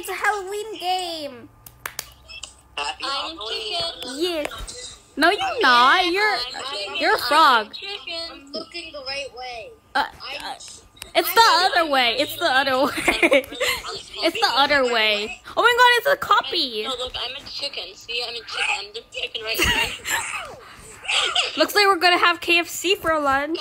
it's a Halloween game. Happy I'm Halloween. chicken. Yes. No, you're I'm not. You're I'm you're a frog. Chicken. I'm looking the right way. Uh, uh, it's the other way. It's the other way. it's the other way. Oh my god, it's a copy. No, look, I'm a chicken. See, I'm a chicken. I'm the chicken right now. Looks like we're gonna have KFC for lunch.